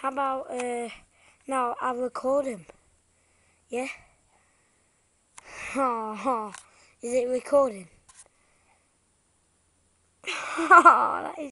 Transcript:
How about uh now I'll record him. Yeah? Oh, oh. is it recording? Oh, that is